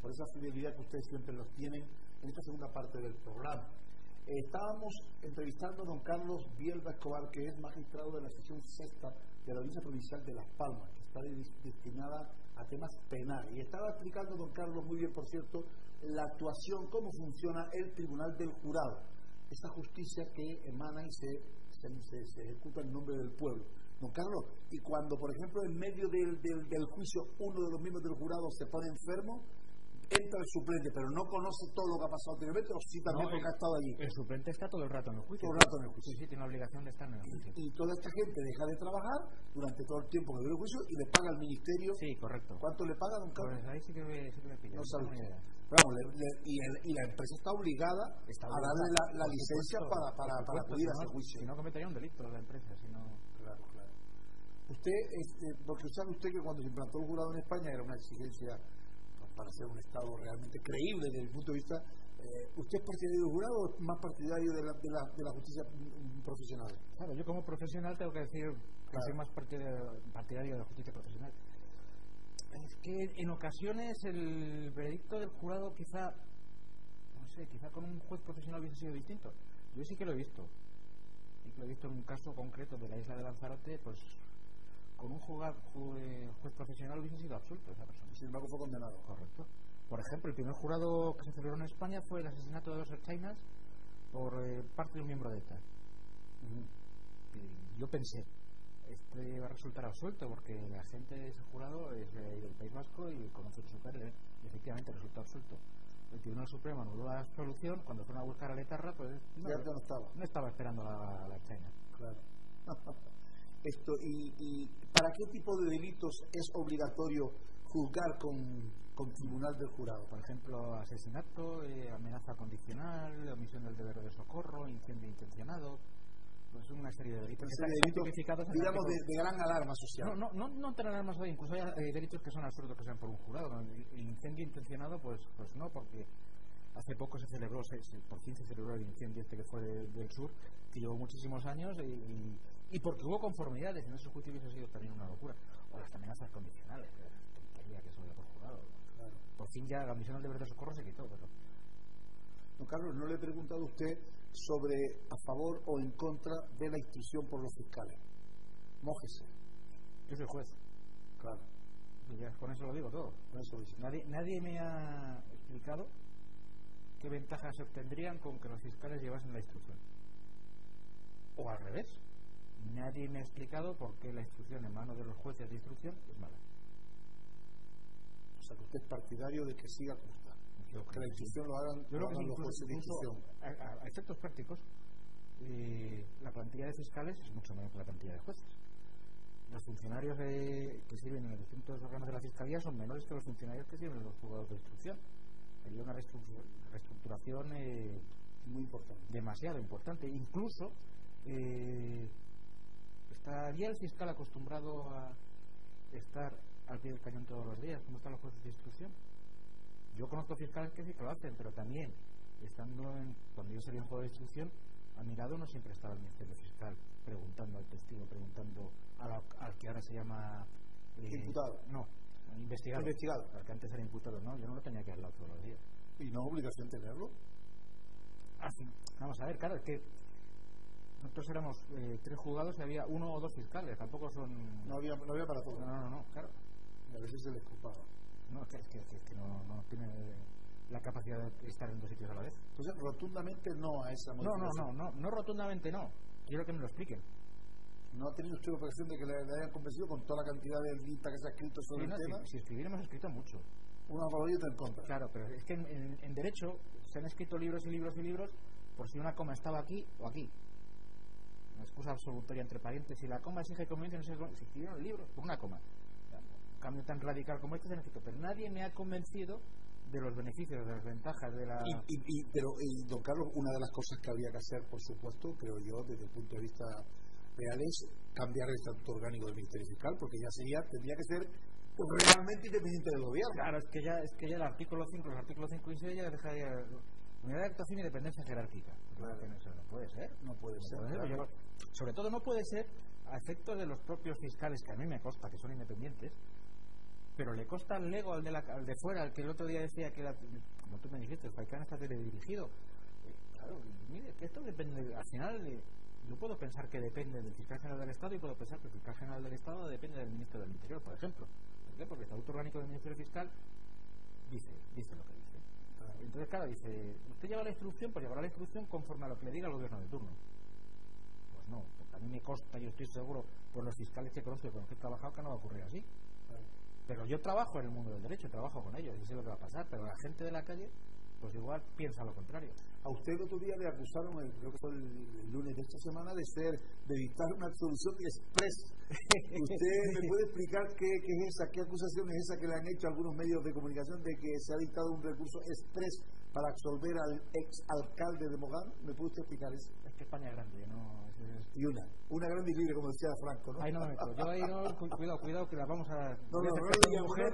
Por esa fidelidad que ustedes siempre los tienen en esta segunda parte del programa. Eh, estábamos entrevistando a don Carlos Bielba Escobar, que es magistrado de la sección sexta de la Audiencia Provincial de Las Palmas, que está destinada a temas penales. Y estaba explicando don Carlos muy bien, por cierto, la actuación, cómo funciona el Tribunal del Jurado, esa justicia que emana y se, se ejecuta en nombre del pueblo. Don Carlos, y cuando, por ejemplo, en medio del, del, juicio uno de los miembros del jurado se pone enfermo, entra el suplente, pero no conoce todo lo que ha pasado anteriormente, o sí también porque ha estado allí. El suplente está todo el rato en el juicio. Todo el rato en el juicio. Sí, sí, tiene la obligación de estar en el juicio. Y, toda esta gente deja de trabajar durante todo el tiempo que dure el juicio y le paga al ministerio. Sí, correcto. ¿Cuánto le paga, don Carlos? Pues ahí sí que me, sí que me No sabe Vamos, y, y, la empresa está obligada a darle la, licencia para, para, para acudir a ese juicio. Si no cometería un delito la empresa, si no... Usted, este, porque sabe usted que cuando se implantó el jurado en España era una exigencia para ser un Estado realmente creíble desde el punto de vista. Eh, ¿Usted es partidario del jurado o más partidario de la, de la, de la justicia profesional? Claro, yo como profesional tengo que decir que soy más partidario, de la justicia profesional. Es que en ocasiones el veredicto del jurado quizá, no sé, quizá con un juez profesional hubiese sido distinto. Yo sí que lo he visto. Y lo he visto en un caso concreto de la isla de Lanzarote, pues con un juez, juez profesional hubiese sido absuelto esa persona. Sin embargo, fue condenado. Correcto. Por ejemplo, el primer jurado que se celebró en España fue el asesinato de dos Chinas por eh, parte de un miembro de ETA. yo pensé, este va a resultar absuelto porque el agente de ese jurado es del País Vasco y conoce su carrera y efectivamente resultó absuelto. El Tribunal Supremo anuló la solución, cuando fueron a buscar a Letarra, pues no, no estaba. No estaba esperando la, la China. Claro. Esto, y, para qué tipo de delitos es obligatorio juzgar con, con tribunal del jurado? Por ejemplo, asesinato, eh, amenaza condicional, omisión del deber de socorro, incendio intencionado. Pues una serie de delitos, digamos de, gran alarma social. No, no, no, no tan alarma social, incluso hay eh, delitos que son absurdos que sean por un jurado. El incendio intencionado, pues, pues no, porque hace poco se celebró, por fin se celebró el incendio este que fue del sur, que llevó muchísimos años y y porque hubo conformidades, en ese juicio hubiese sido también una locura. O las amenazas condicionales, que que eso hubiera jurado. Por fin ya la misión del deber de socorro se quitó, pero. Don Carlos, no le he preguntado a usted sobre a favor o en contra de la instrucción por los fiscales. Mójese. Yo soy juez. Claro. Y ya con eso lo digo todo. eso Nadie, nadie me ha explicado qué ventajas se obtendrían con que los fiscales llevasen la instrucción. O al revés Nadie me ha explicado por qué la instrucción en manos de los jueces de instrucción es mala. O sea, que usted es partidario de que siga como está. que la instrucción lo hagan, los jueces de instrucción. A, efectos prácticos, eh, la plantilla de fiscales es mucho menor que la plantilla de jueces. Los funcionarios que sirven en los distintos órganos de la fiscalía son menores que los funcionarios que sirven en los juzgados de instrucción. Hay una reestructuración eh, muy importante. demasiado importante. Incluso eh, ¿Estaría el fiscal acostumbrado a estar al pie del cañón todos los días? ¿Cómo están los jueces de instrucción? Yo conozco fiscales que sí que lo hacen, pero también, estando en, cuando yo salía en juego de instrucción, a mi lado no siempre estaba el ministerio fiscal preguntando al testigo, preguntando al que ahora se llama. Eh, imputado. No, investigado. Investigado. Al que antes era imputado, no, yo no lo tenía que hablar todos los días. ¿Y no es obligación tenerlo? Ah, sí. Vamos a ver, claro, es que nosotros éramos eh, tres juzgados y había uno o dos fiscales, tampoco son... No había, no había para todos. No, no, no, claro. Y a veces se les culpaba. No, es que, es que, no, no, tiene la capacidad de estar en dos sitios a la vez. Entonces, rotundamente no a esa No, no, no, no, no rotundamente no. Quiero que me lo expliquen. ¿No ha tenido usted la impresión de que le, hayan convencido con toda la cantidad de lista que se ha escrito sobre el tema? Si, si escribiéramos escrito mucho. Una favor y en contra. Claro, pero es que en, en, derecho se han escrito libros y libros y libros por si una coma estaba aquí o aquí una excusa absolutoria entre parientes. Si la coma exige conveniencia, no se si escribieron el libro, una coma. Un cambio tan radical como este se necesito. Pero nadie me ha convencido de los beneficios, de las ventajas de la. Y, pero, don Carlos, una de las cosas que habría que hacer, por supuesto, creo yo, desde el punto de vista real, es cambiar el estatuto orgánico del Ministerio Fiscal, porque ya sería, tendría que ser realmente independiente del gobierno. Claro, es que ya, es que ya el artículo 5, los artículos 5 y 6 ya dejaría unidad de actuación y dependencia jerárquica. Claro. no puede ser. No puede ser. Sobre todo no puede ser a efectos de los propios fiscales, que a mí me consta que son independientes, pero le consta al lego, al de, la, al de fuera, al que el otro día decía que, la, como tú me dijiste, el FAICAN está teledirigido. Eh, claro, mire, esto depende, al final, de, yo puedo pensar que depende del fiscal general del Estado y puedo pensar que el fiscal general del Estado depende del ministro del Interior, por ejemplo. Porque el Estatuto Orgánico del Ministerio Fiscal dice, dice lo que dice. Entonces, claro, dice, usted lleva la instrucción, pues llevará la instrucción conforme a lo que le diga el gobierno de turno. No, porque a mí me consta, yo estoy seguro, por los fiscales que conozco con los que he trabajado, que no va a ocurrir así. Pero yo trabajo en el mundo del derecho, trabajo con ellos y sé lo que va a pasar, pero la gente de la calle, pues igual piensa lo contrario. A usted el otro día le acusaron, creo que fue el, lunes de esta semana, de ser, de dictar una absolución express. ¿Usted me puede explicar qué, qué, es esa, qué acusación es esa que le han hecho algunos medios de comunicación de que se ha dictado un recurso express para absolver al ex alcalde de Mogán? ¿Me puede usted explicar eso? Es que España es grande, ¿no? Y una, una gran y libre, como decía Franco, ¿no? Ahí no me meto. Yo ahí no, cuidado, cuidado, que la vamos a. No, no, no, no, mujer,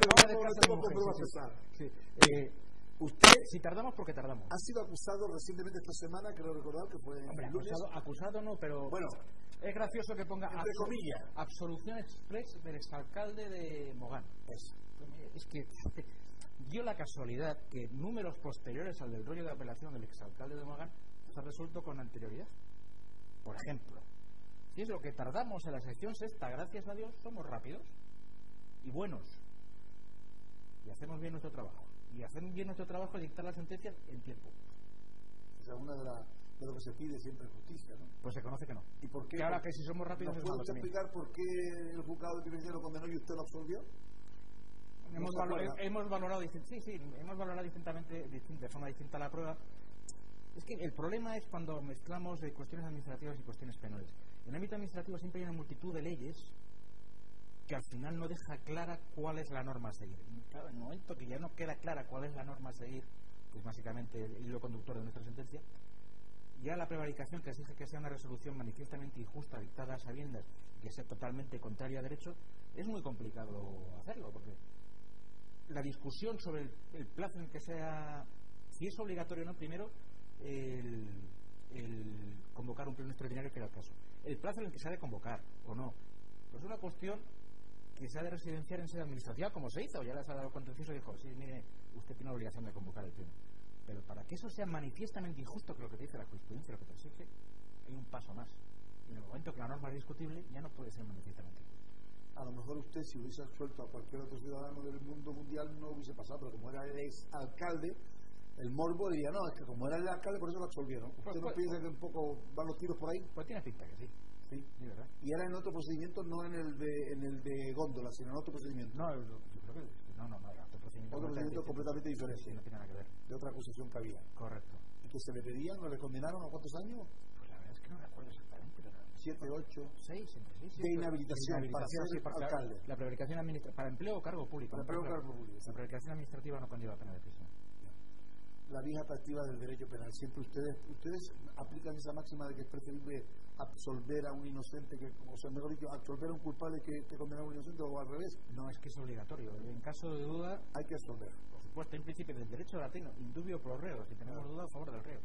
Eh, usted, si tardamos, porque tardamos. Ha sido acusado recientemente esta semana, creo recordar que fue. Hombre, acusado, acusado no, pero. Bueno. Es gracioso que ponga entre comillas. absolución express del exalcalde de Mogán. Es, es que dio la casualidad que números posteriores al del rollo de apelación del exalcalde de Mogán se ha resuelto con anterioridad. Por ejemplo, si es lo que tardamos en la sección sexta, gracias a Dios, somos rápidos y buenos. Y hacemos bien nuestro trabajo. Y hacer bien nuestro trabajo es dictar las sentencias en tiempo. O sea, una de, de lo que se pide siempre es justicia, ¿no? Pues se conoce que no. ¿Y por qué? Que ahora que si somos rápidos ¿Nos puede explicar por qué el juzgado de lo condenó y usted lo absolvió? Hemos, valorado, hemos valorado sí, sí, hemos valorado distintamente, de forma distinta la prueba es que el problema es cuando mezclamos de cuestiones administrativas y cuestiones penales. En el ámbito administrativo siempre hay una multitud de leyes que al final no deja clara cuál es la norma a seguir. En el momento que ya no queda clara cuál es la norma a seguir, que es básicamente el hilo conductor de nuestra sentencia, ya la prevaricación que exige que sea una resolución manifiestamente injusta, dictada a sabiendas, que sea totalmente contraria a derecho, es muy complicado hacerlo, porque la discusión sobre el, el plazo en el que sea, si es obligatorio o no, primero, el, convocar un pleno extraordinario, que era el caso. El plazo en el que se ha de convocar o no. Pues es una cuestión que se ha de residenciar en sede administrativa, como se hizo. Ya les ha dado contencioso y dijo: Sí, mire, usted tiene la obligación de convocar el pleno. Pero para que eso sea manifiestamente injusto, que lo que te dice la jurisprudencia, lo que te exige, hay un paso más. Y en el momento que la norma es discutible, ya no puede ser manifiestamente injusto. A lo mejor usted, si hubiese absuelto a cualquier otro ciudadano del mundo mundial, no hubiese pasado, pero como era ex alcalde, el morbo diría, no, es que como era el alcalde, por eso lo absolvieron. ¿Usted pues, no pues, piensa que un poco van los tiros por ahí? Pues tiene pinta que sí. Sí, sí ¿verdad? Y era en otro procedimiento, no en el de, en el de góndola, sino en otro procedimiento. No, yo creo que no, no, no, era otro procedimiento. Otro procedimiento completamente diferente. Sí, no tiene nada que ver. De otra acusación que había. Correcto. ¿Y que se le pedían o le condenaron a cuántos años? Pues la verdad es que no recuerdo exactamente. Pero... Siete, ocho. Seis, entre seis. De inhabilitación, de inhabilitación para ser para alcalde. La prevaricación administrativa, para empleo o cargo público. Para empleo o cargo público. La prevaricación administrativa no conlleva pena de prisión la vieja atractiva del derecho penal. Siempre ustedes ustedes aplican esa máxima de que es preferible absolver a un inocente, que, o sea, mejor dicho, absolver a un culpable que, condenar a un inocente o al revés. No, es que es obligatorio. En caso de duda, hay que absolver. Por supuesto, en principio del derecho latino, indubio pro reo. Si tenemos duda, a favor del reo.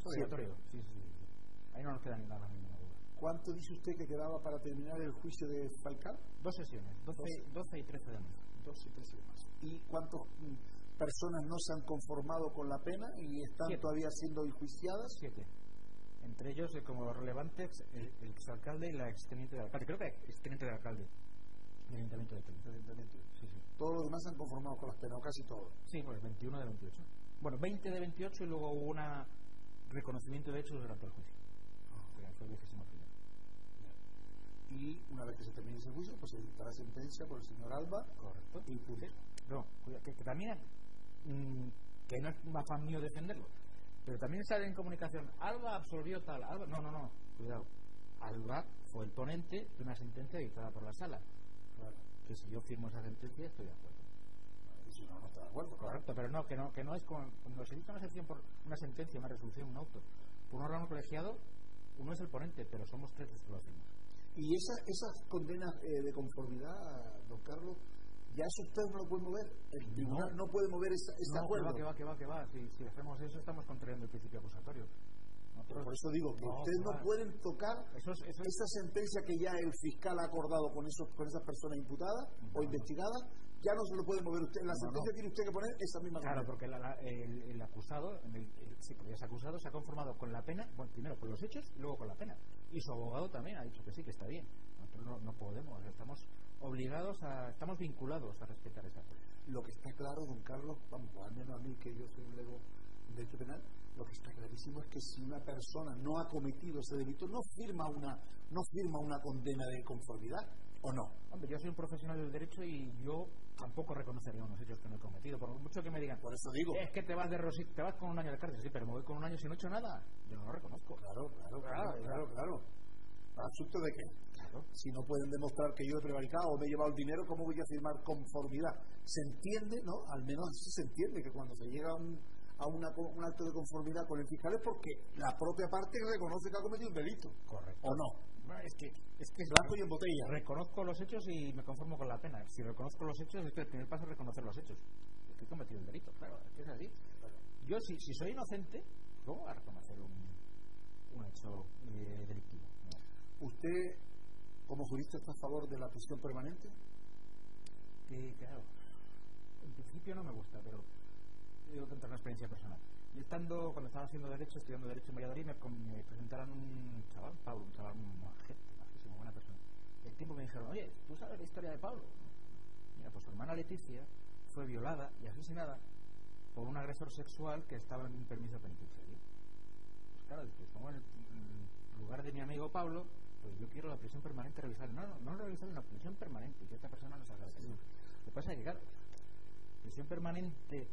Es obligatorio. Sí, sí, sí. Ahí no nos queda ninguna, ninguna duda. ¿Cuánto dice usted que quedaba para terminar el juicio de Falcán? Dos sesiones, 12, 12 y 13 de marzo. 12 y 13 de marzo. ¿Y cuántos personas no se han conformado con la pena y están todavía siendo enjuiciadas? Siete. Entre ellos, eh, como relevantes, el, el exalcalde y la exteniente de alcalde. Creo que exteniente de alcalde del Ayuntamiento de Ayuntamiento. Sí, sí. Todos los demás se han conformado con las penas, o casi todos. Sí, pues 21 de 28. Bueno, 20 de 28 y luego hubo un reconocimiento de hechos durante el juicio. Oh. fue el Y una vez que se termine ese juicio, pues se dictará sentencia por el señor Alba. Correcto. Y punto. No, que, que también que no es un afán mío defenderlo, pero también sale en comunicación, Alba absorbió tal, Alba, no, no, no, cuidado. Alba fue el ponente de una sentencia dictada por la sala. Que si yo firmo esa sentencia estoy de acuerdo. Si no, no está de acuerdo. Correcto, pero no, que no, que no es con, cuando se dicta una sentencia por una sentencia, una resolución, un auto, por un órgano colegiado, uno es el ponente, pero somos tres los que lo hacemos. Y esa, esas condenas eh, de conformidad, don Carlos, ya eso usted no lo puede mover. El tribunal no, puede mover ese, ese no, acuerdo. Que va, que va, que va, que va. Si, si hacemos eso, estamos contrariando el principio acusatorio. Por eso digo que ustedes no pueden tocar eso es, eso es... esa sentencia que ya el fiscal ha acordado con esos con esas personas imputadas o investigadas, ya no se lo puede mover usted. En la sentencia tiene usted que poner esa misma Claro, porque la, la, el, el, acusado, el, el, sí, porque es acusado, se ha conformado con la pena, bueno, primero con los hechos y luego con la pena. Y su abogado también ha dicho que sí, que está bien. Nosotros no, no podemos, estamos obligados a, estamos vinculados a respetar esa. Lo que está claro, don Carlos, vamos, al menos a mí que yo soy un lego de derecho penal, lo que está clarísimo es que si una persona no ha cometido ese delito, no firma una, no firma una condena de conformidad, ¿o no? Hombre, yo soy un profesional del derecho y yo tampoco reconocería unos hechos que no he cometido, por mucho que me digan, por eso digo, es que te vas de Rosy, te vas con un año de cárcel, sí, pero me voy con un año sin no he hecho nada, yo no lo reconozco. Claro, claro, claro, claro, claro. ¿Asunto de qué? Claro. Si no pueden demostrar que yo he prevaricado o me he llevado el dinero, ¿cómo voy a firmar conformidad? Se entiende, ¿no? Al menos así se entiende que cuando se llega a un, a una, un acto de conformidad con el fiscal es porque la propia parte reconoce que ha cometido un delito. Correcto. ¿O no? Es que, es que Blanco y en botella. reconozco los hechos y me conformo con la pena. Si reconozco los hechos, es que el primer paso es reconocer los hechos. Es que he cometido un delito, claro, es que es así. Yo, si, si soy inocente, ¿cómo voy a reconocer un, un hecho eh, delictivo? No. ¿Usted, como jurista, está a favor de la prisión permanente? Que, claro, en principio no me gusta, pero yo contar una experiencia personal. Yo estando, cuando estaba haciendo Derecho, estudiando Derecho en Valladolid, me, me presentaron un chaval, Pablo, un chaval muy majete, majísimo, buena persona. El tiempo me dijeron, oye, ¿tú sabes la historia de Pablo? Mira, pues su hermana Leticia fue violada y asesinada por un agresor sexual que estaba en un permiso penitenciario. Pues claro, dices, como en el lugar de mi amigo Pablo, pues yo quiero la prisión permanente revisar. No, no, no revisar una prisión permanente, que esta persona no de sí. Lo que pasa es que, claro, prisión permanente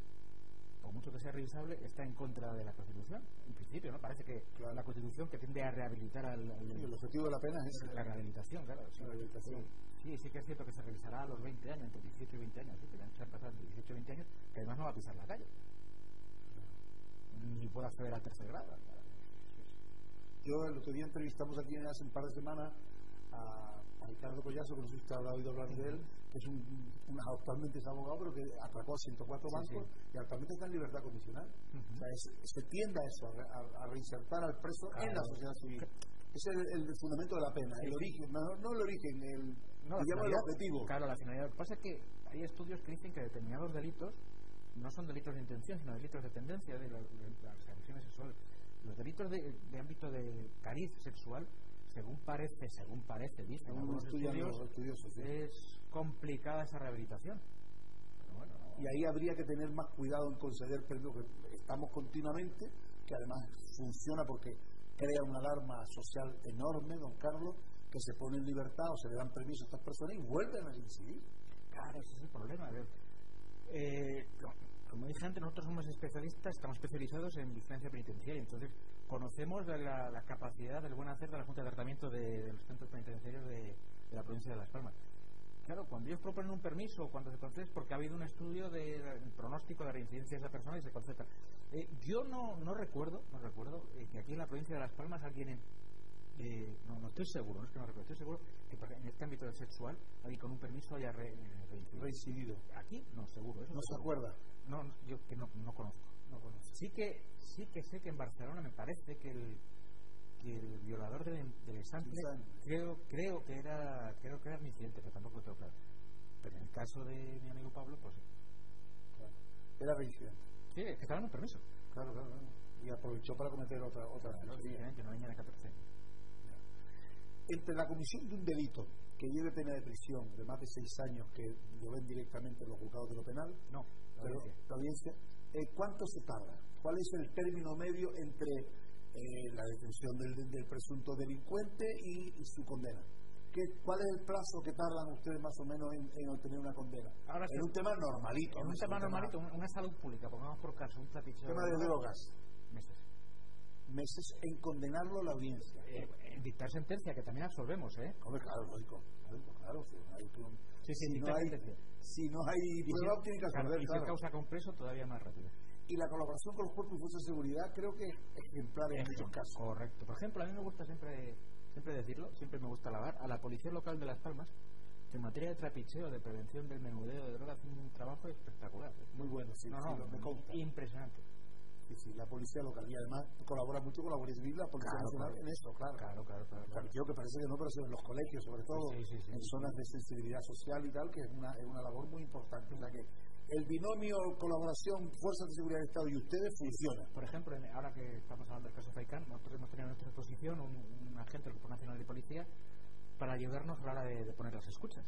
por mucho que sea revisable, está en contra de la Constitución. En principio, ¿no? Parece que claro. la Constitución que tiende a rehabilitar al, al sí, el objetivo de la pena es la rehabilitación, claro. Sí, la rehabilitación. Sí, sí que es cierto que se revisará a los 20 años, entre 18 y 20 años, sí, que ya han pasado entre 18 y 20 años, que además no va a pisar la calle. Ni puede acceder al tercer grado. Yo el otro día entrevistamos aquí hace un par de semanas a, a Ricardo Collazo, que no sé si usted habrá oído hablar de él, que es un, un, actualmente es abogado, pero que atracó a 104 bancos sí, sí. y actualmente está en libertad condicional. Uh -huh. o sea, es, se tiende a eso, a, a, a reinsertar al preso claro. en la sociedad civil. Es el, el, fundamento de la pena, sí, el origen, no, no, el origen, el, no, el objetivo. Claro, la finalidad. Lo que pasa es que hay estudios que dicen que determinados delitos no son delitos de intención, sino delitos de tendencia de, la, de las agresiones sexuales. Los delitos de, de ámbito de cariz sexual según parece, según parece, dicen algunos estudios, estudiosos, sí. es complicada esa rehabilitación. Pero bueno, y ahí habría que tener más cuidado en conceder permisos que estamos continuamente, que además funciona porque crea una alarma social enorme, don Carlos, que se pone en libertad o se le dan permisos a estas personas y vuelven a incidir. Claro, ese es el problema. Eh, como dije antes, nosotros somos especialistas, estamos especializados en vigilancia penitenciaria, entonces conocemos la, la, capacidad del buen hacer de la Junta de Tratamiento de, de los centros penitenciarios de, de, la provincia de Las Palmas. Claro, cuando ellos proponen un permiso, cuando se concede es porque ha habido un estudio de, de pronóstico de reincidencia de esa persona y se concede. Eh, yo no, no recuerdo, no recuerdo eh, que aquí en la provincia de Las Palmas alguien en, eh, no, no estoy seguro, no es que no recuerdo, estoy seguro que en este ámbito del sexual alguien con un permiso haya re, re, reincidido. Aquí no, seguro. Eso no se acuerda. No, yo que no, no conozco. No conozco. Sí que sí que sé que en Barcelona me parece que el que el violador del, del creo creo que era creo que era incidente, pero tampoco tengo claro. Pero en el caso de mi amigo Pablo, pues sí. Claro. Era reincidente. Sí, es que estaba en un permiso. Claro, claro, claro. Y aprovechó para cometer otra otra claro, que no venía de 14 años. Entre la comisión de un delito que lleve pena de prisión de más de seis años que lo ven directamente los juzgados de lo penal, no, eh, ¿cuánto se tarda? ¿Cuál es el término medio entre eh, la detención del, del, presunto delincuente y, y su condena? ¿Qué, ¿Cuál es el plazo que tardan ustedes más o menos en, en obtener una condena? Ahora en sí, un tema normalito. En un tema normalito, tema, una salud pública, pongamos por caso, un platillo. Tema de drogas. Meses. meses en condenarlo a la audiencia. Eh, en dictar sentencia, que también absolvemos, ¿eh? Hombre, claro, lógico, claro. No hay, Sí, sí, si no hay, si no hay prueba, tiene que claro, y claro. causa con preso, todavía más rápido. Y la colaboración con los cuerpos y fuerzas de seguridad creo que es ejemplar en muchos casos. Correcto. Por ejemplo, a mí me gusta siempre, siempre decirlo, siempre me gusta alabar a la Policía Local de Las Palmas, que en materia de trapicheo, de prevención del menudeo de drogas, hace un trabajo espectacular. Muy bueno, sí, No, sí, no, lo- me impresionante. Sí, la policía local y además colabora mucho con la Guardia Civil, la Policía Claro, Nacional claro. en eso, claro. Claro, claro, claro. claro. Yo que parece que no, pero en los colegios, sobre todo, Sí, sí, sí, en zonas de sensibilidad social y tal, que es una, es una labor muy importante. O sea que el binomio colaboración, fuerzas de seguridad del Estado y ustedes funciona. Por ejemplo, en- ahora que estamos hablando del caso Faikán, nosotros hemos tenido a nuestra disposición un, un agente del Grupo Nacional de Policía para ayudarnos a la hora de, de poner las escuchas.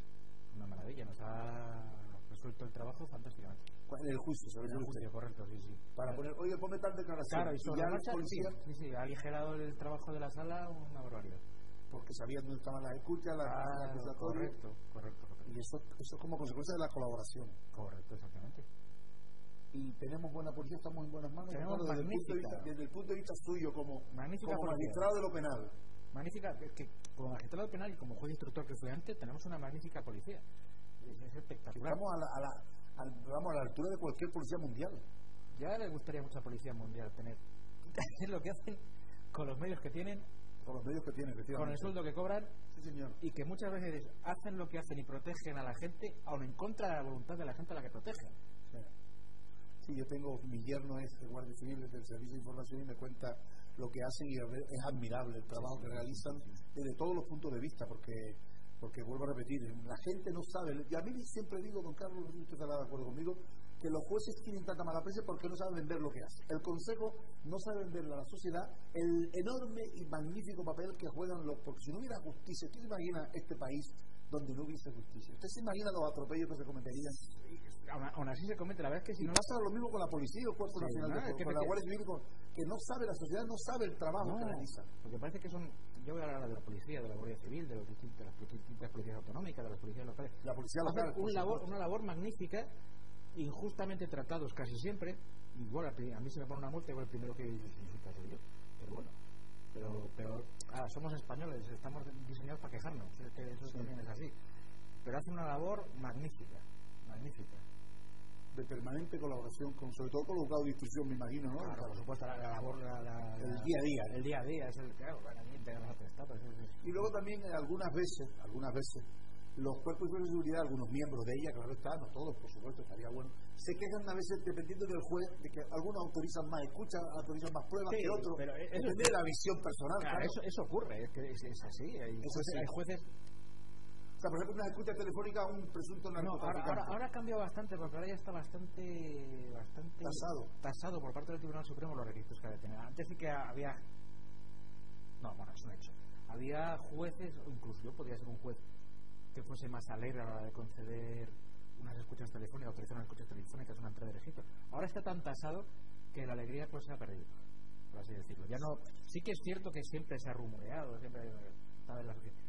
Una maravilla, nos ha resuelto el trabajo fantásticamente. En el juicio, ¿sabes? En el juicio, correcto, sí, sí. Para poner, oye, ponme tal declaración. Claro, y sobre ya la marcha, policía, sí, sí, ha aligerado el trabajo de la sala una barbaridad. porque sabían dónde estaban las escuchas, las Ah, acusatorias, correcto, correcto, correcto. y eso, eso es como consecuencia de la colaboración. Correcto, exactamente. Y tenemos buena policía, estamos en buenas manos. Tenemos desde, el punto de vista, desde el punto de vista suyo, como, Magnífica como magistrado de lo penal. Magnífica, es que como magistrado penal y como juez instructor que fui antes, tenemos una magnífica policía. Es, es espectacular. Estamos a la, a, la, al- vamos, a la altura de cualquier policía mundial. Ya le gustaría mucho a Policía Mundial tener lo que hacen con los medios que tienen, Con los medios que tiene, con el sueldo que cobran Sí, señor. y que muchas veces hacen lo que hacen y protegen a la gente, aun en contra de la voluntad de la gente a la que protegen. Sí. Sí, yo tengo, mi yerno es Guardia Civil del Servicio de Información y me cuenta lo que hacen y es admirable el trabajo que realizan desde todos los puntos de vista, porque porque vuelvo a repetir, la gente no sabe, y a mí siempre digo, don Carlos, no sé si usted estará de acuerdo conmigo, que los jueces tienen tanta mala prensa porque no saben vender lo que hacen. El Consejo no sabe venderle a la sociedad el enorme y magnífico papel que juegan los, porque si no hubiera justicia, ¿usted se imagina este país donde no hubiese justicia? ¿Usted se imagina los atropellos que se cometerían? Aún, así se comete, la verdad es que si Y no pasa lo mismo con la policía o el Cuerpo Sí, Nacional no, de es que con la Guardia Civil, que no sabe, la sociedad no sabe el trabajo No, que realizan. porque parece que son. Yo voy a hablar de la policía, de la Guardia Civil, de, los distintos- de las distintas policías autonómicas, de las policías locales. La policía local. un labor, una labor magnífica, injustamente tratados casi siempre. Igual a, mí se me pone una multa, igual el primero que insulta soy yo. Pero bueno, pero, pero ah, somos españoles, estamos diseñados para quejarnos, es que eso también es así. Pero hacen una labor magnífica, magnífica. De permanente colaboración, con, sobre todo con los juzgados de instrucción, me imagino, ¿no? Claro, por supuesto, la, la labor, la, la- El día a día. El día a día, es el claro, bueno, a mí Y luego también eh, algunas veces, algunas veces, los cuerpos de seguridad, algunos miembros de ella, claro está, no todos, por supuesto, estaría bueno, se quejan a veces dependiendo del juez, de que algunos autorizan más escuchas, autorizan más pruebas Sí, que otros, pero eso- depende de la visión personal, Claro, claro. eso, eso ocurre, es que es, es así. Hay Eso jueces, sí. hay jueces sea, por ejemplo, una escucha telefónica a un presunto No, ahora, narcotraficante. ahora, ahora ha cambiado bastante porque ahora ya está bastante, bastante Tasado. tasado por parte del Tribunal Supremo los requisitos que debe tener. Antes sí que había. No, bueno, es un hecho. Había jueces, o incluso yo podría ser un juez que fuese más alegre a la hora de conceder unas escuchas telefónicas, autorizar unas escuchas telefónicas, una entrada de registro. Ahora está tan tasado que la alegría pues se ha perdido, por así decirlo. Ya no, sí que es cierto que siempre se ha rumoreado, siempre estaba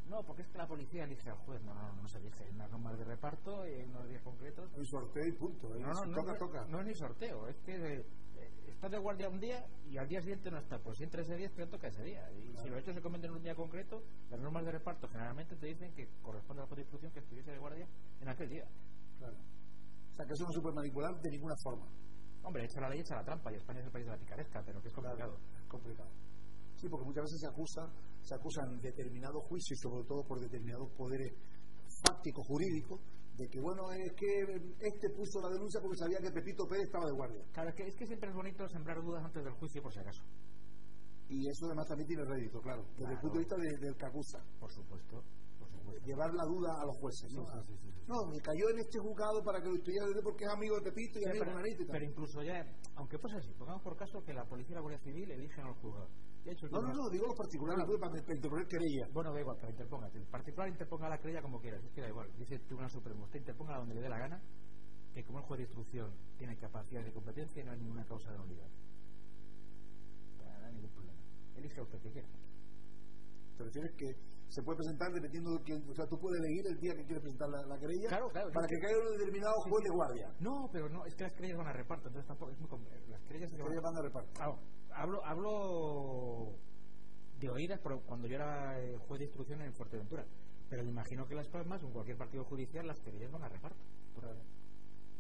No, porque es que la policía elige al juez. No, no, no se elige. En unas normas de reparto y en unos días concretos. Un sorteo y punto. ¿eh? No, no, toca, no, toca. no es ni sorteo, es que eh, estás de guardia un día y al día siguiente no está. Pues si entra ese día que toca ese día. Y si los hechos se cometen en un día concreto, las normas de reparto generalmente te dicen que corresponde a la instrucción que estuviese de guardia en aquel día. Claro. O sea, que eso no se puede manipular de ninguna forma. Hombre, echa la ley, echa la trampa y España es el país de la picaresca, pero que es complicado. Claro, complicado. Sí, porque muchas veces se acusa, se acusan determinados juicios, sobre todo por determinados poderes fácticos, jurídicos, de que, bueno, es que este puso la denuncia porque sabía que Pepito Pérez estaba de guardia. Claro, es que, es que siempre es bonito sembrar dudas antes del juicio por si acaso. Y eso además también tiene rédito, claro, desde el punto de vista de- del que acusa. Por supuesto, por supuesto. Llevar la duda a los jueces. ¿no? Sí, sí, sí, sí. No, me cayó en este juzgado para que lo estudiara porque es amigo de Pepito y amigo de pero, tal. pero incluso ya, aunque fuese así, pongamos por caso que la policía y la Guardia Civil eligen al juzgado. Hecho No, no, no, digo los particulares, No, pues, para, interponer querella. Bueno, da igual, pero interponga. El particular interponga la querella como quiera, es que da igual. Dice el Tribunal Supremo, usted interponga donde le dé la gana, que como el juez de instrucción tiene capacidad de competencia, no hay ninguna causa de nulidad. No hay ningún problema. Elige a usted que quiera. ¿Te refieres que se puede presentar dependiendo de quién? O sea, tú puedes elegir el día que quieres presentar la, la querella Claro, claro, para sí, que sí. caiga un determinado juez de guardia. No, pero no, es que las querellas van a reparto, entonces tampoco es muy com- Las querellas se Que van a repartir. Claro, hablo, hablo de oídas cuando yo era eh, juez de instrucción en Fuerteventura. Pero me imagino que Las Palmas, en cualquier partido judicial, las querellas van a reparto.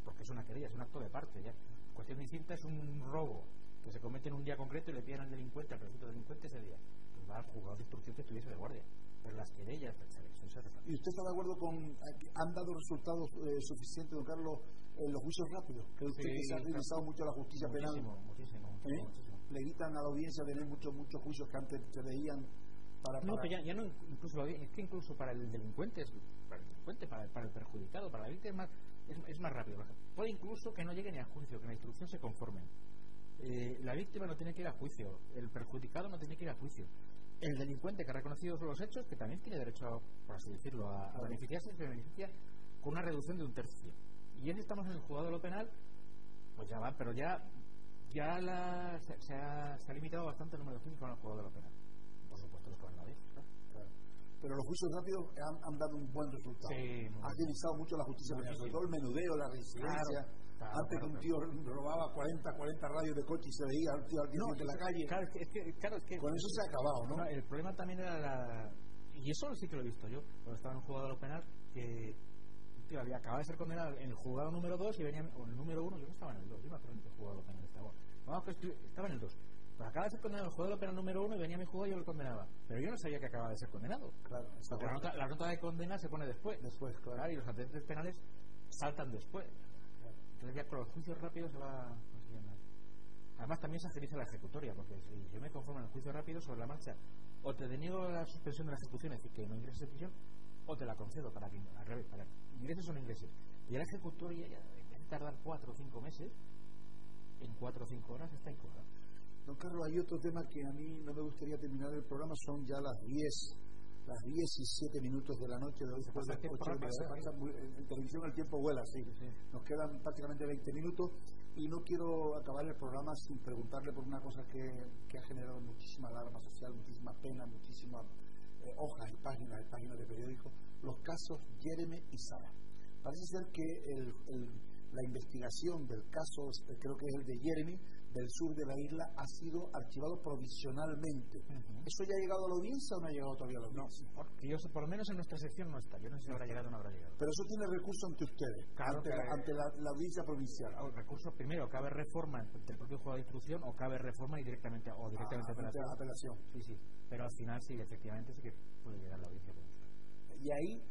Porque es una querella, es un acto de parte. Ya. Cuestión distinta es un robo que se comete en un día concreto y le piden al delincuente, al presunto delincuente ese día. Pues va al juzgado de instrucción que estuviese de guardia. Pero las querellas, ¿Y usted está de acuerdo con. ¿Han dado resultados eh, suficientes, don Carlos, en los juicios rápidos? Que usted que se ha revisado mucho la justicia penal. Muchísimo, ¿Eh? muchísimo, Le quitan a la audiencia tener muchos muchos juicios que antes se veían para, no, pero ya, ya, no, incluso es que incluso para el delincuente, para el delincuente, para, para el perjudicado, para la víctima, es, es, más rápido. Puede incluso que no llegue ni a juicio, que la instrucción se conforme. Eh, la víctima no tiene que ir a juicio, el perjudicado no tiene que ir a juicio el delincuente que ha reconocido los hechos, que también tiene derecho, por así decirlo, a, beneficiarse, se beneficia con una reducción de un tercio. Y en estamos en el juzgado de lo penal, pues ya va, pero ya ya la, se, ha, se, ha, limitado bastante el número de juicios con el juzgado de lo penal. Por supuesto, los que van a la claro. Pero los juicios rápidos han, dado un buen resultado. Sí, ha agilizado mucho la justicia sobre todo el menudeo, la residencia. Antes que un tío robaba 40, 40 radios de coche y se veía al tío al no, de la calle. Claro, es que, claro, es que, Con eso se ha acabado, ¿no? El problema también era la. Y eso sí que lo he visto yo, cuando estaba en un jugador penal, que tío había acabado de ser condenado en el juzgado número 2 y venía. O en el número 1, yo no estaba en el 2, yo me acuerdo en el juzgado penal. Vamos, que estaba en el 2. Pues acaba de ser condenado el jugador penal número 1 y venía mi juzgado y yo lo condenaba. Pero yo no sabía que acababa de ser condenado. Claro, la nota, la nota de condena se pone después. Después, claro. Y los antecedentes penales saltan después. Entonces ya con los juicios rápidos se va consiguiendo. Además también se agiliza la ejecutoria, porque si yo me conformo en el juicio rápido sobre la marcha, o te deniego la suspensión de la ejecución, es decir, que no ingreses a prisión, o te la concedo para que, al revés, para que ingreses o no ingreses. Y la ejecutoria, ya, en vez de tardar cuatro o cinco meses, en cuatro o cinco horas está cobrado. Don Carlos, hay otro tema que a mí no me gustaría terminar el programa, son ya las 10 las 17 minutos de la noche de hoy después de 8 en televisión el tiempo vuela, sí. Nos quedan prácticamente 20 minutos y no quiero acabar el programa sin preguntarle por una cosa que, que ha generado muchísima alarma social, muchísima pena, muchísimas eh, hojas y páginas y páginas de periódicos, los casos Jeremy y Sara. Parece ser que el, la investigación del caso, creo que es el de Jeremy, del sur de la isla ha sido archivado provisionalmente. ¿Eso ya ha llegado a la audiencia o no ha llegado todavía a la audiencia? No, yo sé, por lo menos en nuestra sección no está. Yo no sé si habrá llegado o no habrá llegado. Pero eso tiene recurso ante ustedes, ante, la, audiencia provincial. El recurso, primero, cabe reforma ante el propio juego de instrucción o cabe reforma y directamente, o directamente ah, apelación. Sí, sí. Pero al final sí, efectivamente sí que puede llegar a la audiencia provincial. Y ahí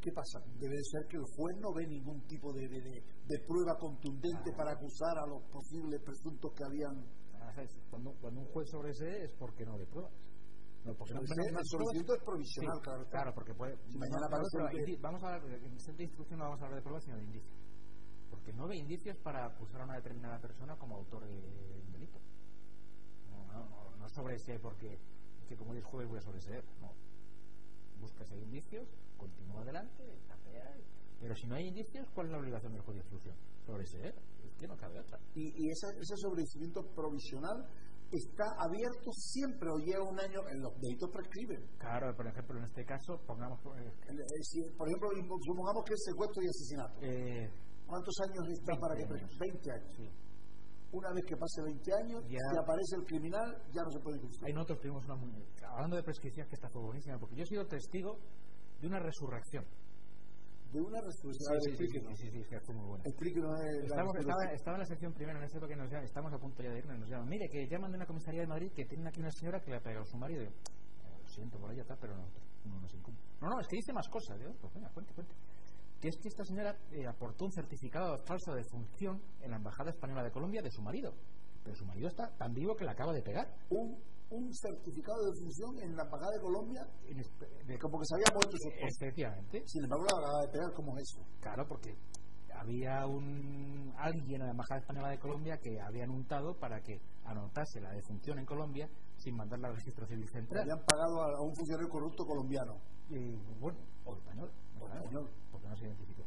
¿qué pasa? Debe ser que el juez no ve ningún tipo de, de, prueba contundente para acusar a los posibles presuntos que habían. Cuando, cuando un juez sobresee es porque no ve pruebas. No, porque no, el sobreseimiento es provisional, claro. Claro, porque puede. Si mañana vamos a hablar, en centro de instrucción no vamos a hablar de pruebas, sino de indicios. Porque no ve indicios para acusar a una determinada persona como autor de un delito. No, no, no, no sobresee porque, que como dice juez voy a sobreseer. No. Busca ese indicios continúa adelante, pero si no hay indicios, ¿cuál es la obligación del juez de instrucción? Sobreseer, es que no cabe otra. Y, y ese sobreseimiento provisional está abierto siempre o lleva un año en los delitos prescriben. Claro, por ejemplo, en este caso, pongamos. Eh, eh, por ejemplo, supongamos que es secuestro y asesinato. Eh, ¿Cuántos años está para que 20 años. Sí. Una vez que pase 20 años, ya, si aparece el criminal, ya no se puede Ahí nosotros tuvimos una. Hablando de prescripción, que está buenísima, porque yo he sido testigo de una resurrección. De una resurrección. Sí, sí, sí, sí, sí, muy bueno. Estamos, estaba, en la sección primera en ese que nos estamos a punto ya de irnos, nos llaman, mire, que llaman de una comisaría de Madrid que tienen aquí una señora que le ha pegado a su marido. Lo siento por ella, está, pero no, no nos incumbe. No, no, es que dice más cosas. Digo, pues venga, cuente, cuente. Que es que esta señora eh, aportó un certificado falso de función en la Embajada Española de Colombia de su marido. Pero su marido está tan vivo que le acaba de pegar. Un un certificado de función en la Embajada de Colombia como que se había muerto su. Efectivamente. Sin embargo, la acaba de pegar, ¿cómo es eso? Claro, porque había un alguien en la Embajada Española de Colombia que habían untado para que anotase la defunción en Colombia sin mandarla al registro civil central. Habían pagado a, un funcionario corrupto colombiano. Y, bueno, o español. O español. Porque no se identificó.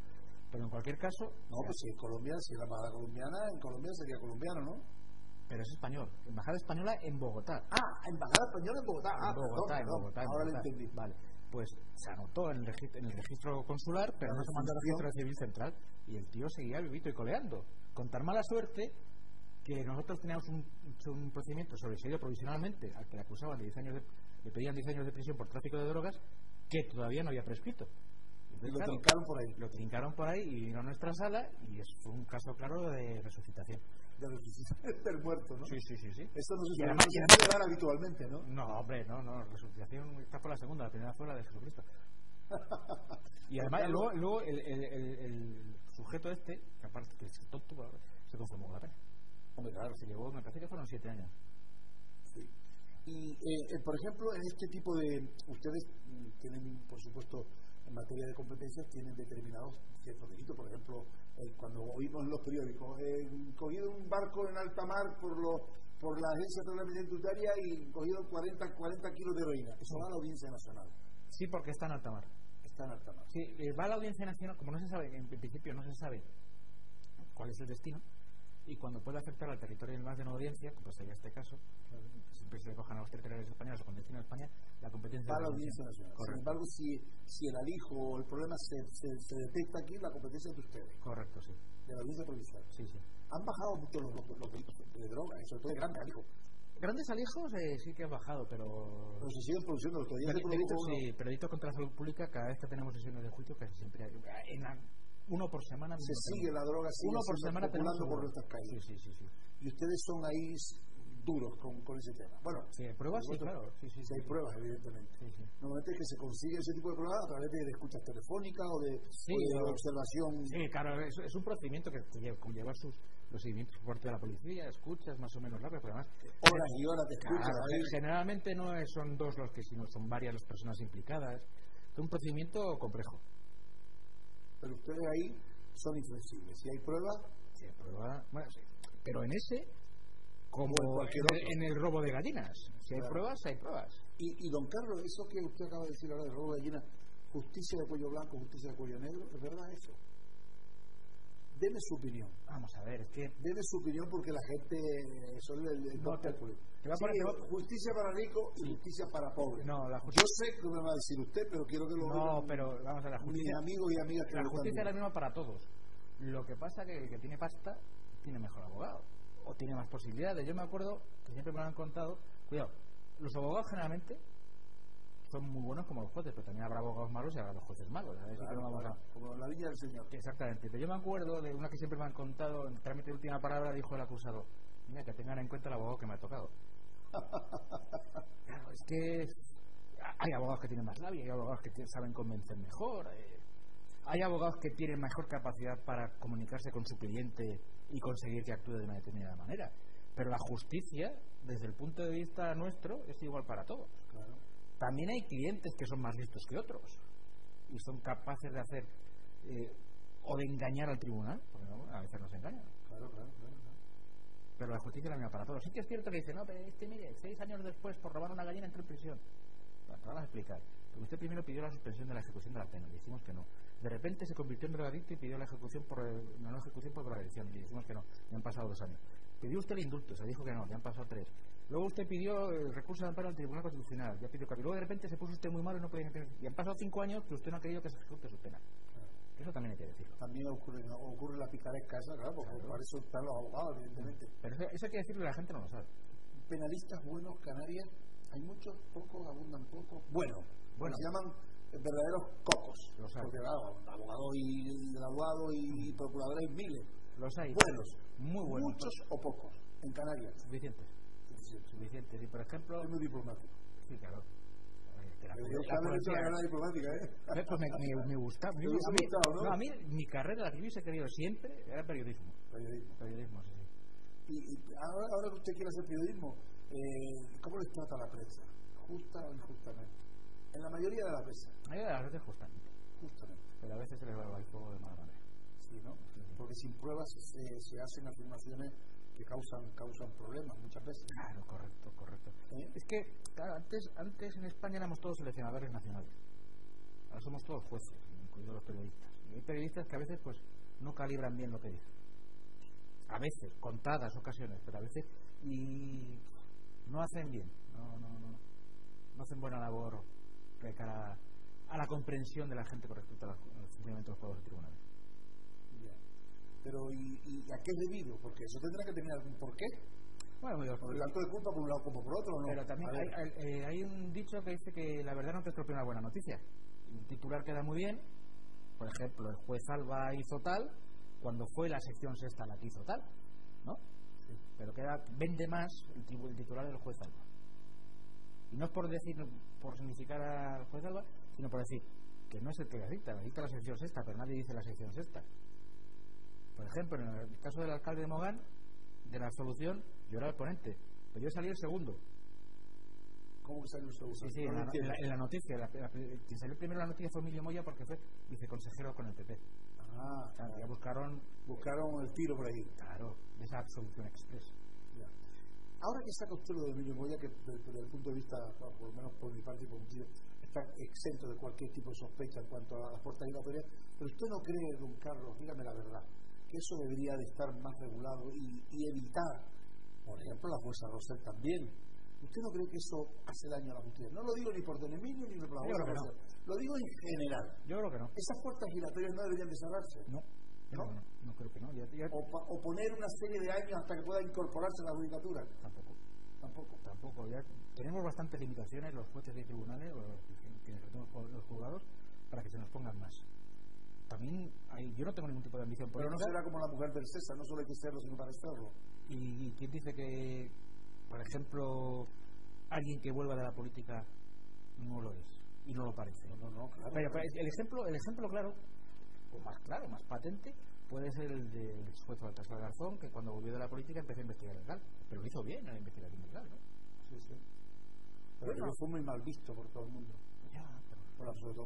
Pero en cualquier caso. No, pues si en Colombia, si la Embajada colombiana, en Colombia sería colombiano, ¿no? Pero es español. Embajada española en Bogotá. Ah, embajada española en Bogotá. Ah, en Bogotá, en Bogotá. Ahora lo entendí. Vale. Pues se anotó en el, registro, en el registro consular, pero no se mandó al registro civil central. Y el tío seguía vivito y coleando. Con tan mala suerte que nosotros teníamos un, un procedimiento sobreseído provisionalmente al que le acusaban de 10 años de, le pedían 10 años de prisión por tráfico de drogas que todavía no había prescrito. y lo trincaron por ahí. Lo trincaron por ahí y vino a nuestra sala y es un caso claro de resucitación. De del muerto, ¿no? Sí, sí, sí. sí. Eso no además- no se puede dar habitualmente, ¿no? No, hombre, no, no, resucitación está por la segunda, la primera fue la de Jesucristo. Y además, luego, luego el, el, el, el sujeto este, que aparte que es tonto, se conformó con la pena. Hombre, claro. Se llevó, me parece que fueron siete años. Sí. Y, eh, eh, por ejemplo, en este tipo de. Ustedes mm, tienen, por supuesto, en materia de competencias, tienen determinados ciertos delitos. Por ejemplo, eh, cuando oímos en los periódicos, eh, cogido un barco en alta mar por, los por la Agencia Tributaria y cogido 40, 40 kilos de heroína. Eso va a la Audiencia Nacional. Sí, porque está en alta mar. Está en alta mar. Sí, eh, va a la Audiencia Nacional, como no se sabe, en principio no se sabe cuál es el destino, y cuando puede afectar al territorio del más de una audiencia, como sería este caso, siempre se cojan a los territorios españoles o con destino a España, la competencia Va a la Audiencia Nacional. Sin embargo, si, si el alijo o el problema se, se, se detecta aquí, la competencia es de ustedes, Correcto, sí. de la Audiencia Provincial. sí, sí. Han bajado mucho los, los, los delitos de droga, y sobre todo de grandes alijos. Grandes alijos eh, sí que han bajado, pero... Pero se siguen produciendo. Los Delitos, sí, pero delitos contra la salud pública, cada vez que tenemos sesiones de juicio, casi siempre hay. En la- uno por semana. se sigue la droga sigue Uno por semana por nuestras calles. Sí, sí, sí. sí. Y ustedes son ahí duros con, con ese tema. Bueno, Sí, hay pruebas, sí, claro. Sí, sí, si hay pruebas, evidentemente. Normalmente es que se consigue ese tipo de pruebas a través de, de escuchas telefónicas o de, Sí, o de observación. Sí, claro, es, es un procedimiento que que lleva, conlleva sus los seguimientos por parte de la policía, escuchas más o menos largas, pero además Horas y horas de escuchas. Claro, generalmente no son dos los que, sino son varias las personas implicadas. Es un procedimiento complejo. Pero ustedes ahí son inflexibles. Si hay pruebas, Sí, prueba- bueno, sí. Pero en ese, como en cualquier el, otro. en el robo de gallinas, si hay Claro. pruebas, hay pruebas. y, y don Carlos, eso que usted acaba de decir ahora de robo de gallina, justicia de cuello blanco, justicia de cuello negro, ¿es verdad eso? Deme su opinión. Vamos a ver, es que Deme su opinión porque la gente eso es el, el No, te- te va Sí, justicia para rico y justicia para pobre. No, la Yo justicia- sé que me va a decir usted, pero quiero que lo no, pero vamos a ver, la mis justicia, amigos y amigas que la justicia es la misma para todos. Lo que pasa que el que tiene pasta tiene mejor abogado o tiene más posibilidades. Yo me acuerdo que siempre me lo han contado. Cuidado, los abogados generalmente son muy buenos como los jueces, pero también habrá abogados malos y habrá los jueces malos. como la viña del Señor. Exactamente, pero yo me acuerdo de una que siempre me han contado, en el trámite de última palabra dijo el acusado, mira, que tengan en cuenta el abogado que me ha tocado. claro, es que hay abogados que tienen más labia, hay abogados que saben convencer mejor, eh, hay abogados que tienen mejor capacidad para comunicarse con su cliente y conseguir que actúe de una determinada manera. Pero la justicia, desde el punto de vista nuestro, es igual para todos. Claro. También hay clientes que son más listos que otros y son capaces de hacer eh, o de engañar al tribunal, porque no, a veces nos engañan. Claro, claro, claro, claro. Pero la justicia es la misma para todos. Sí que es cierto que dice, no, pero este, mire, seis años después por robar una gallina entró en prisión. Vamos a explicar. Porque usted primero pidió la suspensión de la ejecución de la pena, y decimos que no. De repente se convirtió en drogadicto y pidió la ejecución por eh, la no ejecución por drogadicción, y decimos que no. Ya han pasado dos años. Pidió usted el indulto, se dijo que no, ya han pasado tres. Luego usted pidió el recurso de amparo al Tribunal Constitucional, ya pidió cambio. Luego de repente se puso usted muy malo y no podía ni- Y han pasado cinco años que usted no ha querido que se ejecute su pena. Eso también hay que decirlo. También ocurre, ocurre la picaresca esa, claro, porque para eso están los abogados, evidentemente. Pero eso, eso hay que decirlo y la gente no lo sabe. Penalistas buenos, Canarias, hay muchos, pocos, abundan pocos. Bueno, Bueno. se llaman eh, verdaderos cocos. Los hay. Porque, claro, abogados y graduados y procuradores miles. Los hay. Buenos. Muy buenos. Muchos o pocos. En Canarias. Suficientes. Suficiente. Suficientes. Y por ejemplo. Es muy diplomático. Sí, claro. La- Yo la la diplomática, ¿eh? Eh, pues me, me, me gusta. me- a, mí, gustado, ¿no? a mí mi carrera, la que hubiese querido siempre, era periodismo. Periodismo. Periodismo, sí, sí. Y, y ahora, ahora que usted quiere hacer periodismo, eh, ¿cómo les trata la prensa? ¿Justa o injustamente? En la mayoría de las veces, A mí a veces justamente. justamente. Pero a veces se le va el fuego de mala manera. Sí, ¿no? Porque sin pruebas se, se hacen afirmaciones que causan, causan problemas muchas veces. Claro, correcto, correcto. ¿Eh? Es que, claro, antes, antes en España éramos todos seleccionadores nacionales. Ahora somos todos jueces, incluidos los periodistas. Y hay periodistas que a veces pues no calibran bien lo que dicen. A veces, contadas ocasiones, pero a veces y no hacen bien, no, no, no, no hacen buena labor de cara a la comprensión de la gente con respecto al funcionamiento de los juegos de tribunales. Ya. Pero, y, y, ¿Y a qué es debido? Porque eso tendrá que tener algún porqué. Bueno, por el acto de culpa por un lado como por otro, ¿no? Pero también hay, eh, hay, un dicho que dice que la verdad no te estropea una buena noticia. Un titular queda muy bien, por ejemplo, el juez Alba hizo tal, cuando fue la sección sexta la que hizo tal, ¿no? Pero queda, vende más el, titular del juez Alba. Y no es por decir, por significar al juez Alba, sino por decir que no es el que la dicta, la dicta la sección sexta, pero nadie dice la sección sexta. Por ejemplo, en el caso del alcalde de Mogán, de la absolución, yo era el ponente, pero yo salí el segundo. ¿Cómo que salió el segundo? Sí, sí, en, la, noticia. La, quien salió primero la noticia fue Emilio Moya porque fue viceconsejero con el PP. Ah, ya buscaron, buscaron el tiro por ahí. Claro, esa absolución expresa. Ahora que saca usted lo de Emilio Moya, que desde, el punto de vista, por lo menos por mi parte y por mi tío, está exento de cualquier tipo de sospecha en cuanto a las puertas giratorias, pero usted no cree, don Carlos, dígame la verdad, que eso debería de estar más regulado y, evitar, por ejemplo, la fuerza Rosel también. ¿Usted no cree que eso hace daño a la justicia? No lo digo ni por Don Emilio ni por la fuerza Rosel. Lo digo en general. Yo creo que no. Esas puertas giratorias no deberían de cerrarse. No. No, no, creo que no. O, poner una serie de años hasta que pueda incorporarse a la judicatura. Tampoco. Tampoco. Tampoco. Ya tenemos bastantes limitaciones los jueces de tribunales o los, los juzgados para que se nos pongan más también hay, yo no tengo ningún tipo de ambición Pero no será como la mujer del César, no solo hay que serlo, sino para estarlo. ¿Y quién dice que, por ejemplo, alguien que vuelva de la política no lo es? Y no lo parece. No, no, claro. Pero, el, ejemplo, el ejemplo claro, o más claro, más patente, puede ser el del juez Baltasar Garzón, que cuando volvió de la política empezó a investigar legal. Pero lo hizo bien en la investigación legal, ¿no? Sí, sí. Pero bueno, fue muy mal visto por todo el mundo sobre todo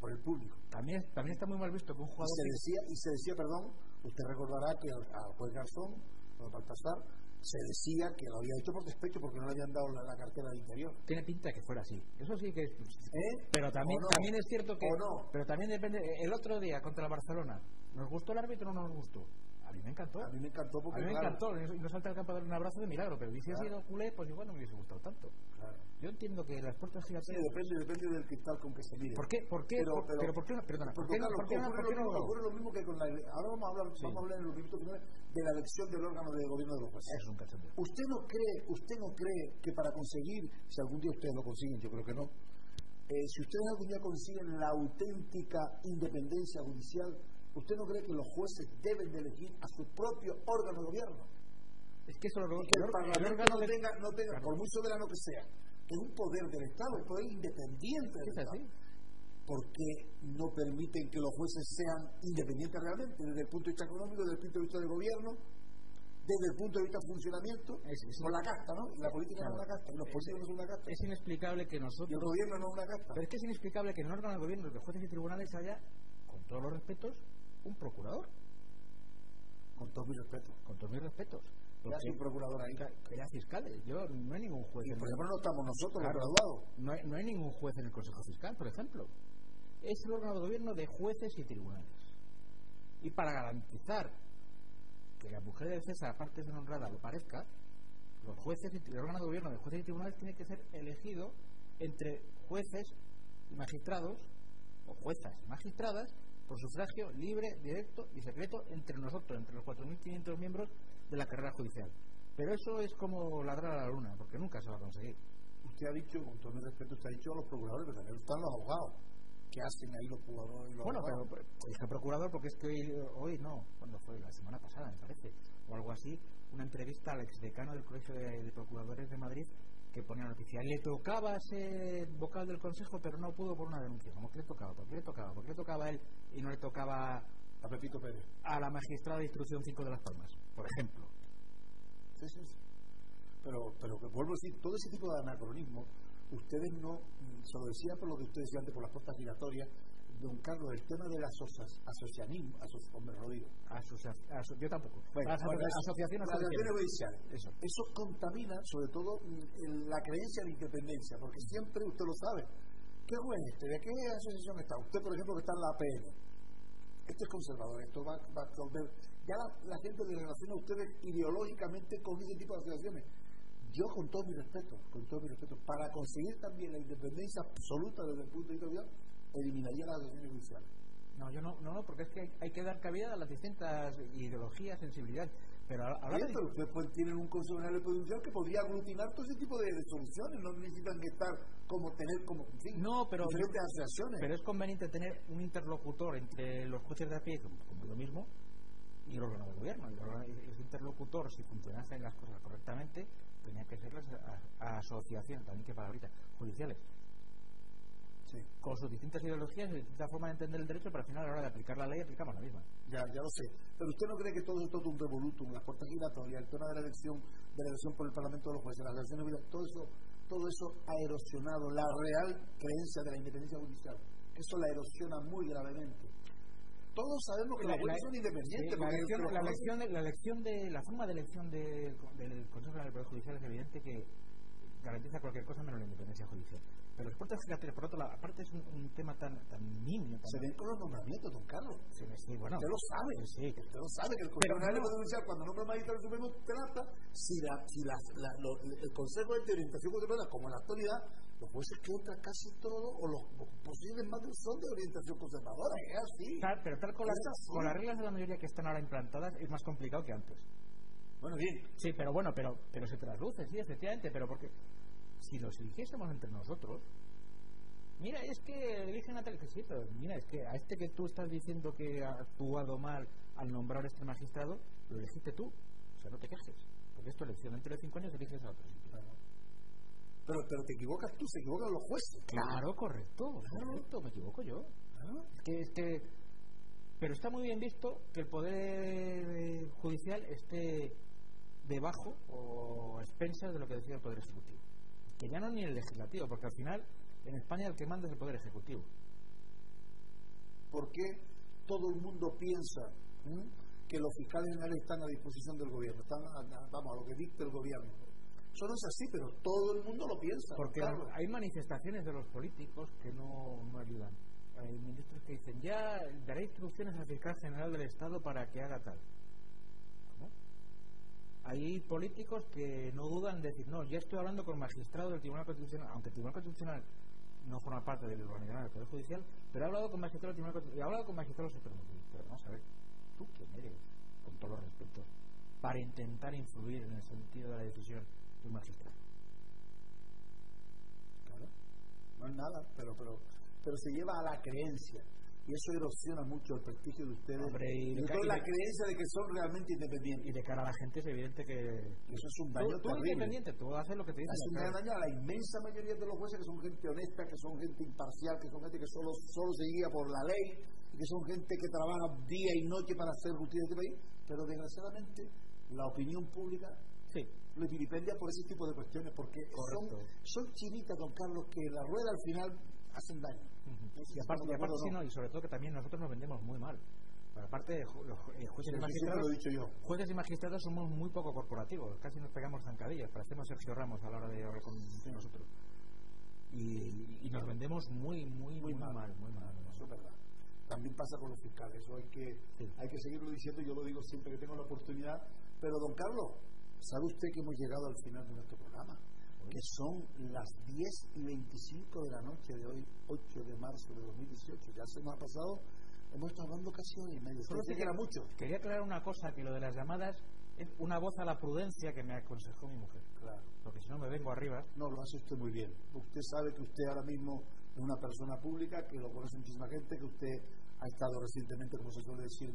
por, el público. También, también está muy mal visto que un jugador. Y se decía, y se decía perdón, usted recordará que al juez Garzón, al Baltasar, se decía que lo había hecho por despecho porque no le habían dado la, cartera de interior. Tiene pinta que fuera así. Eso sí que. ¿Eh? Pero también, también es cierto que. Pero también depende. El otro día contra la Barcelona, ¿nos gustó el árbitro o no nos gustó? A mí me encantó. A mí me encantó porque. A mí me encantó. Y no salta al campo a darle un abrazo de milagro, pero si hubiese sido culé, pues igual no me hubiese gustado tanto. Claro. Yo entiendo que las puertas giratorias. Sí, depende, depende del cristal con que se mire. ¿Por qué? ¿Por qué? Pero, pero, pero ¿por qué no? Perdona, ¿por qué no? ¿Por qué no? ¿Por qué no? Ocurre lo mismo que con la. Ahora vamos a hablar, sí. vamos a hablar en los minutos finales de la elección del órgano de gobierno de los jueces. Es un cachondeo. ¿Usted no cree, usted no cree que para conseguir, si algún día ustedes lo consiguen, yo creo que no, eh, si ustedes algún día consiguen la auténtica independencia judicial, ¿usted no cree que los jueces deben de elegir a su propio órgano de gobierno? Es que eso lo que el, Parlamento no, tenga, no tenga por muy soberano que sea, es un poder del Estado, un poder independiente del Estado. Porque no permiten que los jueces sean independientes realmente, desde el punto de vista económico, desde el punto de vista del gobierno, desde el punto de vista de funcionamiento, es, con la casta, ¿no? La política no es una casta, los políticos no son una casta. Es inexplicable que nosotros. Y el gobierno no es una casta. Pero es que es inexplicable que en el órgano del gobierno, de jueces y tribunales, haya, con todos los respetos, un procurador. Con todos mis respetos. Con todos mis respetos. ¿Qué hace un procurador ahí? Que fiscales. Yo, no hay ningún juez. Y por ejemplo, no estamos nosotros los graduados. No hay, no hay ningún juez en el Consejo Fiscal, por ejemplo. Es el órgano de gobierno de jueces y tribunales. Y para garantizar que la mujer de César, aparte de honrada, lo parezca, los jueces y el órgano de gobierno de jueces y tribunales tiene que ser elegido entre jueces y magistrados, o juezas y magistradas, por sufragio libre, directo y secreto entre nosotros, entre los 4.500 miembros de la carrera judicial. Pero eso es como ladrar a la luna, porque nunca se va a conseguir. Usted ha dicho, con todo mi respeto, usted ha dicho a los procuradores, pero también están los abogados. ¿Qué hacen ahí los procuradores? Los bueno, pero dije procurador porque es que hoy, no, cuando fue la semana pasada, me parece, o algo así, una entrevista al exdecano del Colegio de Procuradores de Madrid que ponía noticia. Le tocaba ser vocal del Consejo, pero no pudo por una denuncia. ¿Cómo que le tocaba? ¿Por qué le tocaba? ¿Por qué le tocaba a él y no le tocaba a Pepito Pérez? A la magistrada de instrucción 5 de Las Palmas, por ejemplo. Sí, sí, sí. Pero, pero vuelvo a decir, todo ese tipo de anacronismo, ustedes no, se lo decía por lo que ustedes decían antes, por las puertas giratorias, don Carlos, el tema del asociacionismo, hombre, lo digo. yo tampoco. Bueno, asociaciones judiciales. Eso. eso contamina, sobre todo, la creencia de independencia, porque siempre usted lo sabe. ¿Qué juez este? ¿De qué asociación está? Usted, por ejemplo, que está en la APN. Esto es conservador, esto va, va a volver. Ya la, gente le relaciona a ustedes ideológicamente con ese tipo de asociaciones. Yo, con todo mi respeto, con todo mi respeto, para conseguir también la independencia absoluta desde el punto de vista eliminaría las asociaciones judiciales. No, yo no, no, no porque es que hay, que dar cabida a las distintas ideologías, sensibilidades. Pero ahora pero ustedes pues, tienen un Consejo General de Producción que podría aglutinar todo ese tipo de, soluciones, no necesitan que estar como tener como en no, pero, diferentes asociaciones. Pero es conveniente tener un interlocutor entre los jueces de a pie, como, lo mismo, y el órgano de gobierno. Y ese interlocutor, si funcionasen las cosas correctamente, tenía que ser las asociaciones, también que para ahorita, con sus distintas ideologías y distintas formas de entender el derecho, pero al final a la hora de aplicar la ley aplicamos la misma. Ya, ya lo sé. Pero usted no cree que todo esto es un revolutum, las puertas giratorias, el tema de la elección, de la elección por el Parlamento de los jueces, las elecciones, todo eso, todo eso ha erosionado la real creencia de la independencia judicial. Eso la erosiona muy gravemente. Todos sabemos que la, los jueces son independientes. la, elección, la, elección de, la, elección de, la forma de elección del Consejo General del Poder Judicial es evidente que garantiza cualquier cosa menos la independencia judicial. Pero las puertas giratorias, por otro lado, aparte es un, tema tan, tan nimio. Se ven con los nombramientos, don Carlos. Sí, sí, bueno. Usted lo sabe. Sí. Usted lo sabe que el Consejo General de Judicial, cuando nombra magistrado Supremo, trata si, la, si la, la, lo, el Consejo de Orientación Conservadora, como en la actualidad, los jueces que entran casi todos, o los, posibles más son de orientación conservadora. Es así. pero tal con, las, con las reglas de la mayoría que están ahora implantadas, es más complicado que antes. Bueno, bien. Sí, pero bueno, pero, pero se trasluce, sí, efectivamente, pero porque si los eligiésemos entre nosotros, mira, es que eligen a tal que sí, pero mira, es que a este que tú estás diciendo que ha actuado mal al nombrar a este magistrado, lo elegiste tú. O sea, no te quejes, porque es tu elección. Entre cinco años eliges a otro. Pero, pero te equivocas tú, se equivocan los jueces. Claro, correcto, correcto, me equivoco yo. Es que, es que, pero está muy bien visto que el poder judicial esté debajo o a expensas de lo que decía el poder ejecutivo que ya no ni el legislativo, porque al final en España el que manda es el Poder Ejecutivo. ¿Por qué todo el mundo piensa que los fiscales generales están a disposición del gobierno? Están, vamos, a lo que dicta el gobierno. Eso no es así, pero todo el mundo lo piensa. Porque hay manifestaciones de los políticos que no, no ayudan. Hay ministros que dicen, ya daré instrucciones al fiscal general del Estado para que haga tal hay políticos que no dudan en decir, no, ya estoy hablando con magistrado del Tribunal Constitucional, aunque el Tribunal Constitucional no forma parte del organigrama del Poder Judicial, pero he hablado con magistrado del Tribunal Constitucional y he hablado con magistrado supremo. Pero vamos a ver, ¿tú quién eres? Con todos los respetos, para intentar influir en el sentido de la decisión de un magistrado. Claro, no es nada, pero, pero, pero se lleva a la creencia y eso erosiona mucho el prestigio de ustedes y, la creencia de que son realmente independientes. Y de cara a la gente es evidente que eso es un daño tú, tú independiente, tú hacer lo que te dicen. Es un daño a la inmensa mayoría de los jueces que son gente honesta, que son gente imparcial, que son gente que solo, solo se guía por la ley, y que son gente que trabaja día y noche para hacer justicia de este país, pero desgraciadamente la opinión pública sí. lo vilipendia por ese tipo de cuestiones, porque son, son chinitas, don Carlos, que la rueda al final hacen daño. Y aparte, y, sobre todo que también nosotros nos vendemos muy mal. aparte, los eh, jueces, y magistrados, jueces y magistrados somos muy poco corporativos, casi nos pegamos zancadillas, parecemos Sergio Ramos a la hora de hablar con nosotros. Y, nos vendemos muy, muy, muy, mal, muy mal. Eso es verdad. También pasa con los fiscales, eso hay que, hay que seguirlo diciendo, yo lo digo siempre que tengo la oportunidad. Pero, don Carlos, ¿sabe usted que hemos llegado al final de nuestro programa? Que son las 10 y 25 de la noche de hoy, 8 de marzo de 2018. Ya se nos ha pasado, hemos estado hablando casi hoy y medio. Solo que era mucho. Quería aclarar una cosa, que lo de las llamadas es una voz a la prudencia que me aconsejó mi mujer. Claro. Porque si no me vengo arriba. No, lo hace usted muy bien. Usted sabe que usted ahora mismo es una persona pública, que lo conoce muchísima gente, que usted ha estado recientemente, como se suele decir,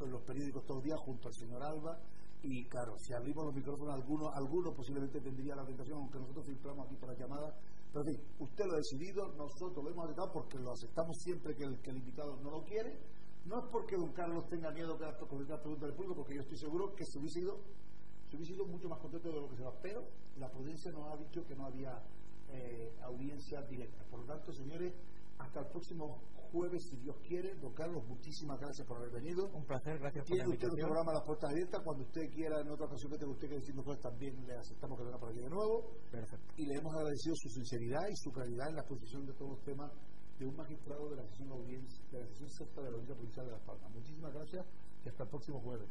en los periódicos todos los días junto al señor Alba y claro, si abrimos los micrófonos, alguno, alguno posiblemente tendría la tentación, aunque nosotros filtramos aquí para llamadas. Pero en usted lo ha decidido, nosotros lo hemos aceptado porque lo aceptamos siempre que el, invitado no lo quiere. No es porque don Carlos tenga miedo que contestar preguntas del público, porque yo estoy seguro que se hubiese ido, se mucho más contento de lo que se va. Pero la prudencia nos ha dicho que no había eh, audiencia directa. Por lo tanto, señores, hasta el próximo jueves, si Dios quiere. Don Carlos, muchísimas gracias por haber venido. Un placer, gracias por la invitación. Tiene usted el programa Las Puertas Abiertas. Cuando usted quiera, en otra ocasión que tenga usted que decirnos cosas, también le aceptamos que venga por aquí de nuevo. Perfecto. Y le hemos agradecido su sinceridad y su claridad en la exposición de todos los temas de un magistrado de la sesión audiencia, de la sesión sexta de la Audiencia Provincial de Las Palmas. Muchísimas gracias y hasta el próximo jueves.